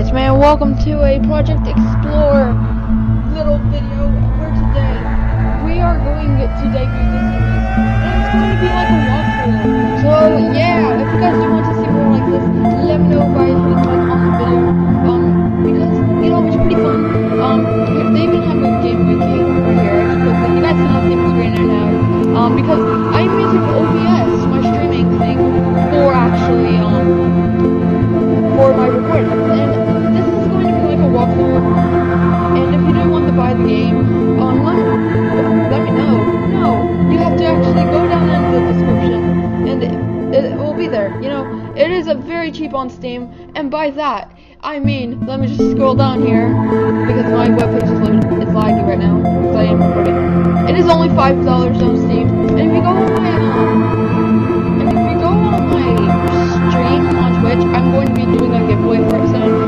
it's man. Welcome to a Project Explore little video where today we are going to debut this series, and it's going to be like a walkthrough. So yeah, if you guys do want to see more like this, let me know by hitting like on the video. Um, because you know it's pretty fun. Um, they even have a game wiki over here. I just put you guys can see my screen right now. Um, because I'm using And if you do want to buy the game, um, let me, know. No, you have to actually go down in the description, and it, it will be there. You know, it is a very cheap on Steam, and by that I mean, let me just scroll down here because my webpage is loaded. It's laggy right now because I am recording. It is only five dollars on Steam, and if you go on my um, if you go on my stream on Twitch, I'm going to be doing a giveaway for it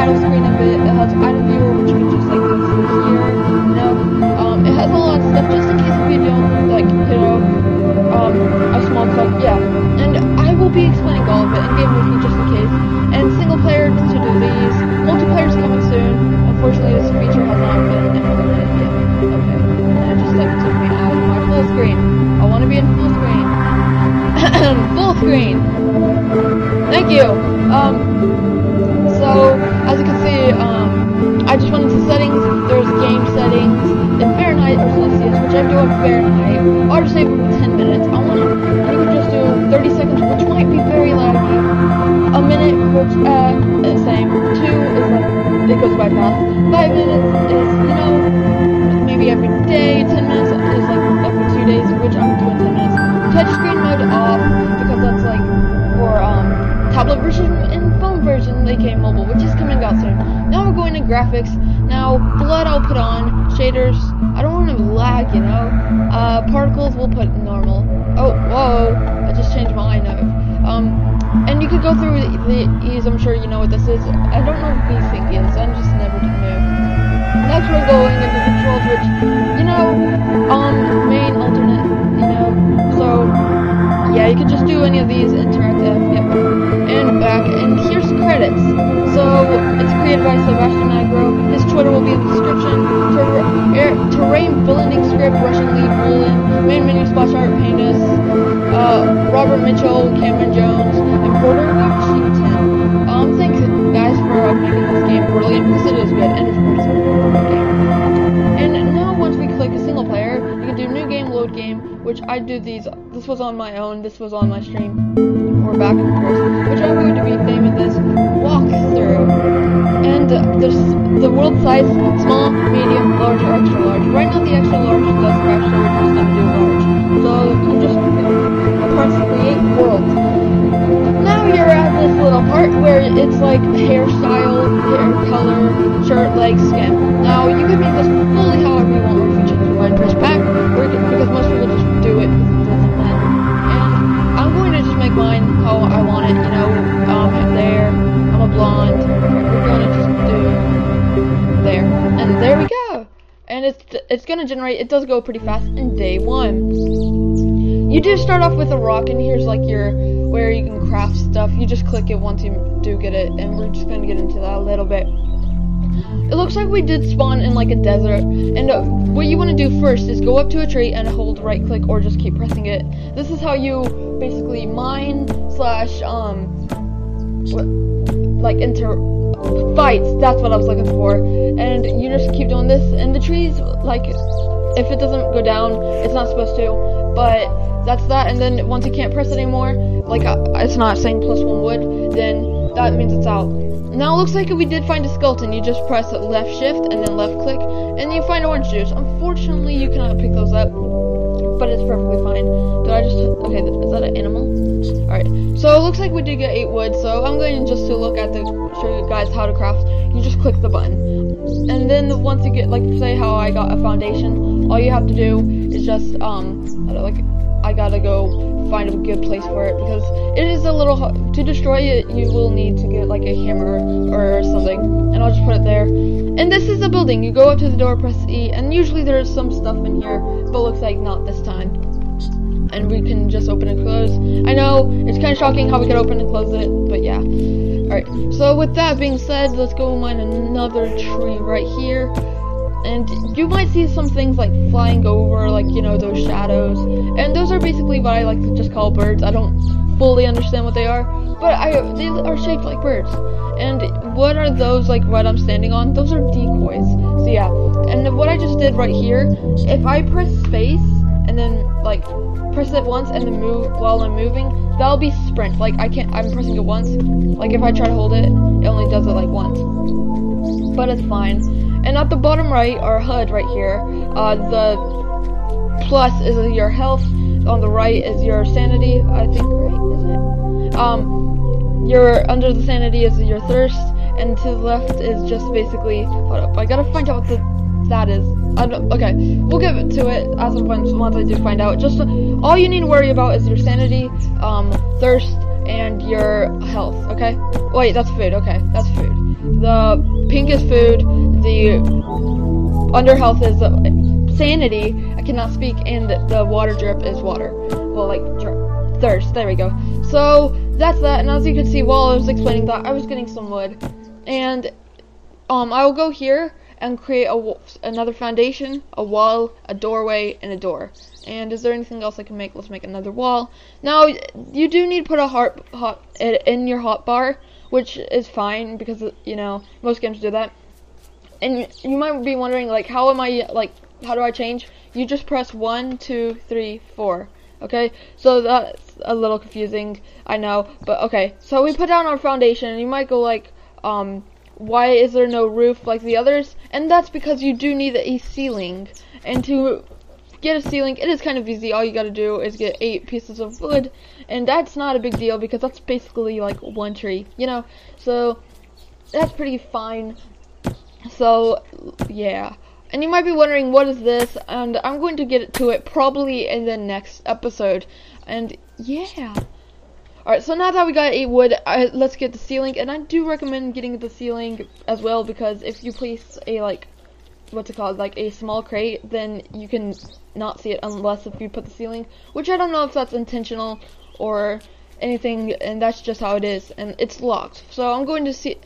title screen of it. It has item viewer, which you can just like see here. You know, um, it has a lot of stuff just in case if you don't like, you know, um, a small cut. Yeah, and I will be explaining all of it in game with just in case. And single player to do these. Multiplayer is coming soon. Unfortunately, this feature has not been implemented yet. Okay, and it just like took me out of my full screen. I want to be in full screen. full screen. Thank you. Um, you um, I just went into settings. There's game settings in Fahrenheit or Celsius, which I do on Fahrenheit. Auto save for 10 minutes. I want to, you can just do 30 seconds, which might be very laggy. A minute, which uh, is same. Two is like it goes by fast. Five minutes is you know maybe every day. Ten minutes is like every two days, which I'm doing 10 minutes. Touchscreen mode off because that's like for um tablet version and phone version they came mobile, which is. Now we're going to graphics. Now blood I'll put on shaders. I don't want to lag, you know. Uh, particles we'll put normal. Oh, whoa! I just changed my note. Um, and you could go through the, these. I'm sure you know what this is. I don't know what these thing is. I'm just never new. Next we're going into controls, which you know, um, main alternate. You know, so yeah, you can just do any of these interactive. Yep. And back, and here's credits. It's created by Sebastian Agro. His Twitter will be in the description. Ter- air- terrain villaining script, Russian lead Roland, main menu splash art Painus, uh, Robert Mitchell, Cameron Jones, and Porter Washington. Um, thanks guys for making this game brilliant because it is good and it's pretty simple game. And now once we click a single player, you can do new game, load game, which I do these. This was on my own. This was on my stream. We're back and forth, which I'm going to be naming this walkthrough. And uh, there's the world size: small, medium, large, or extra large. Right now, the extra large does crash, so we're just gonna do large. So you just press create worlds. Now you're at this little part where it's like hairstyle, hair color, shirt, legs, skin. Now you can make this fully however you want. Or if you change your mind, press back, or because most people just do it make mine how I want it. You know, um, there. I'm a blonde. We're gonna just do there, and there we go. And it's it's gonna generate. It does go pretty fast in day one. You do start off with a rock, and here's like your where you can craft stuff. You just click it once you do get it, and we're just gonna get into that a little bit. It looks like we did spawn in like a desert, and uh, what you want to do first is go up to a tree and hold right click, or just keep pressing it. This is how you basically mine slash um like inter fights. That's what I was looking for, and you just keep doing this. And the trees, like, if it doesn't go down, it's not supposed to, but that's that. And then once you can't press it anymore, like it's not saying plus one wood, then that means it's out. Now it looks like we did find a skeleton. You just press left shift and then left click, and you find orange juice. Unfortunately, you cannot pick those up, but it's perfectly fine. Did I just okay? Is that an animal? All right. So it looks like we did get eight wood. So I'm going just to look at the show you guys how to craft. You just click the button, and then once you get like say how I got a foundation, all you have to do is just um like I gotta go find a good place for it because it is a little hard. to destroy it. You will need to get like a hammer or something, and I'll just put it there. And this is a building. You go up to the door, press E, and usually there's some stuff in here, but looks like not this time. and we can just open and close. I know it's kind of shocking how we could open and close it, but yeah. Alright, so with that being said, let's go mine another tree right here. And you might see some things like flying over, like, you know, those shadows. And those are basically what I like to just call birds. I don't fully understand what they are, but I they are shaped like birds. And what are those, like, what I'm standing on? Those are decoys. So yeah, and what I just did right here, if I press space, and then, like, press it once and then move while I'm moving, that'll be sprint. Like, I can't, I'm pressing it once. Like, if I try to hold it, it only does it, like, once. But it's fine. And at the bottom right, our HUD right here, uh, the plus is your health, on the right is your sanity, I think, right, is it? Um, your, under the sanity is your thirst, and to the left is just basically, hold up, I gotta find out what the, that is. okay, we'll get to it as of when, once I do find out. Just, all you need to worry about is your sanity, um, thirst, and your health, okay? Wait, that's food, okay, that's food. The pink is food, the under health is sanity, I cannot speak, and the water drip is water. Well, like, thirst, there we go. So, that's that, and as you can see, while I was explaining that, I was getting some wood, and, um, I will go here, and create a, another foundation, a wall, a doorway, and a door. And is there anything else I can make? Let's make another wall. Now, you do need to put a heart, hot in your hotbar, which is fine because, you know, most games do that. And you might be wondering, like, how am I, like, how do I change? You just press one, two, three, four. Okay, so that's a little confusing, I know, but okay. So we put down our foundation, and you might go like, um, why is there no roof like the others? And that's because you do need a ceiling. And to get a ceiling, it is kind of easy. All you gotta do is get eight pieces of wood, and that's not a big deal because that's basically like one tree, you know? So, that's pretty fine. So, yeah. And you might be wondering, what is this? And I'm going to get to it probably in the next episode. And, yeah. Alright, so now that we got 8 wood, uh, let's get the ceiling, and I do recommend getting the ceiling as well, because if you place a, like, what's it called, like a small crate, then you can not see it unless if you put the ceiling, which I don't know if that's intentional or anything, and that's just how it is, and it's locked. So I'm going to see,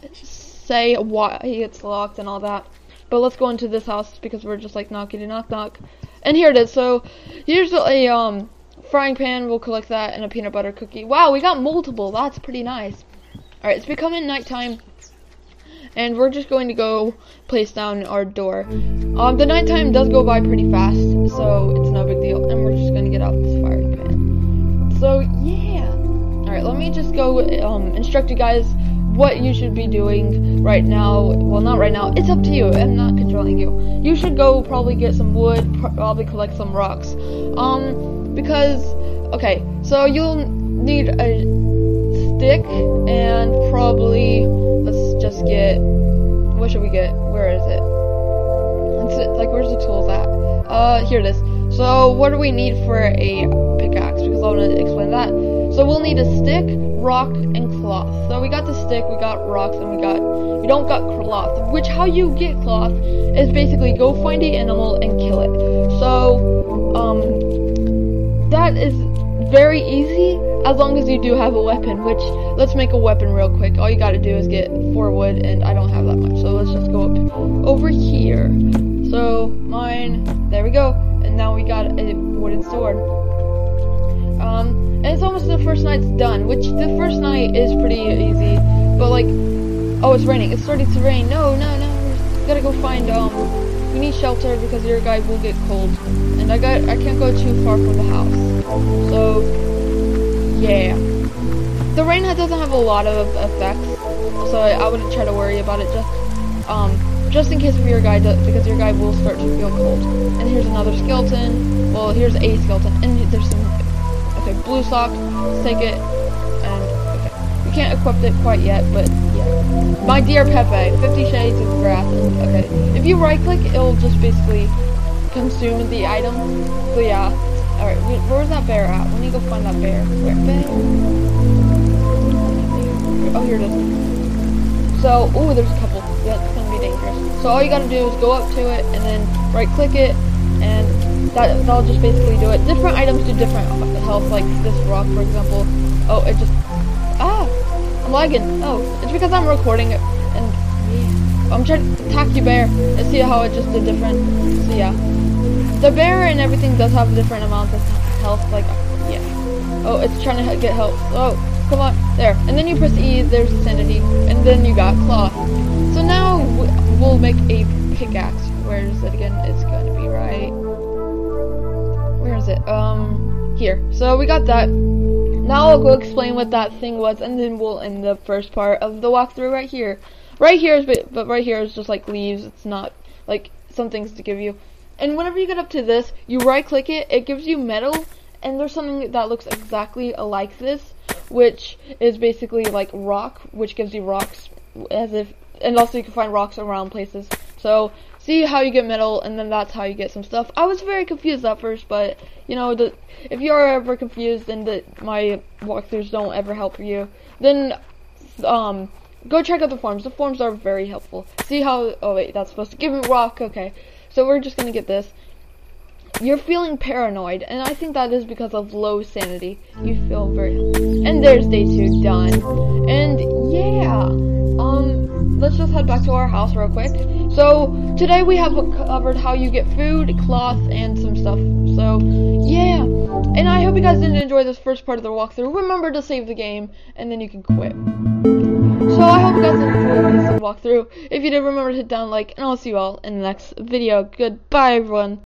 say why it's locked and all that, but let's go into this house, because we're just like knockity knock knock, and here it is, so here's a, um, frying pan, we'll collect that, and a peanut butter cookie. Wow, we got multiple. That's pretty nice. Alright, it's becoming nighttime. And we're just going to go place down our door. Um, the nighttime does go by pretty fast, so it's no big deal. And we're just going to get out this frying pan. So, yeah. Alright, let me just go um, instruct you guys what you should be doing right now. Well, not right now. It's up to you. I'm not controlling you. You should go probably get some wood, probably collect some rocks. Um, because okay so you'll need a stick and probably let's just get what should we get where is it it's like where's the tools at uh here it is so what do we need for a pickaxe because I want to explain that so we'll need a stick rock and cloth so we got the stick we got rocks and we got we don't got cloth which how you get cloth is basically go find the animal and kill it so um that is very easy as long as you do have a weapon, which let's make a weapon real quick. All you gotta do is get four wood and I don't have that much. So let's just go up over here. So mine, there we go. And now we got a wooden sword. Um, and it's almost the first night's done, which the first night is pretty easy. But like, oh, it's raining. It's starting to rain. No, no, no. We gotta go find, um, we need shelter because your guy will get cold. And I got I can't go too far from the house. So yeah. The rain doesn't have a lot of effects, so I wouldn't try to worry about it just um just in case of your guy does, because your guy will start to feel cold. And here's another skeleton. Well, here's a skeleton, and there's some okay blue sock. Take it, and okay, we can't equip it quite yet, but yeah. my dear Pepe, Fifty Shades of Grass. Okay, if you right click, it'll just basically consume the item. So yeah. Alright, where's that bear at? We need to go find that bear. Where? Bear? Oh, here it is. So, oh, there's a couple. That's gonna be dangerous. So all you gotta do is go up to it and then right click it, and that that'll just basically do it. Different items do different health, like this rock, for example. Oh, it just, ah, I'm lagging. Oh, it's because I'm recording it, and. I'm trying to attack you, bear, and see how it just did different. So yeah, the bear and everything does have a different amounts of health, like, yeah. Oh, it's trying to get health. Oh, come on, there. And then you press E, there's sanity, and then you got claw. So now we'll make a pickaxe. Where is it again? It's gonna be right. Where is it? Um, here. So we got that. Now I'll go explain what that thing was, and then we'll end the first part of the walkthrough right here. Right here is, but, right here is just like leaves. It's not like some things to give you. And whenever you get up to this, you right click it, it gives you metal, and there's something that looks exactly like this, which is basically like rock, which gives you rocks as if, and also you can find rocks around places. So see how you get metal, and then that's how you get some stuff. I was very confused at first, but you know, the, if you are ever confused and that my walkthroughs don't ever help you, then um, go check out the forums. The forums are very helpful. See how? Oh wait, that's supposed to give me rock. Okay, so we're just gonna get this. You're feeling paranoid, and I think that is because of low sanity. You feel very, and there's day two done, and yeah, head back to our house real quick. So today we have covered how you get food, cloth, and some stuff. So yeah, and I hope you guys didn't enjoy this first part of the walkthrough. Remember to save the game, and then you can quit. So I hope you guys enjoyed this walkthrough. If you did, remember to hit down like, and I'll see you all in the next video. Goodbye, everyone.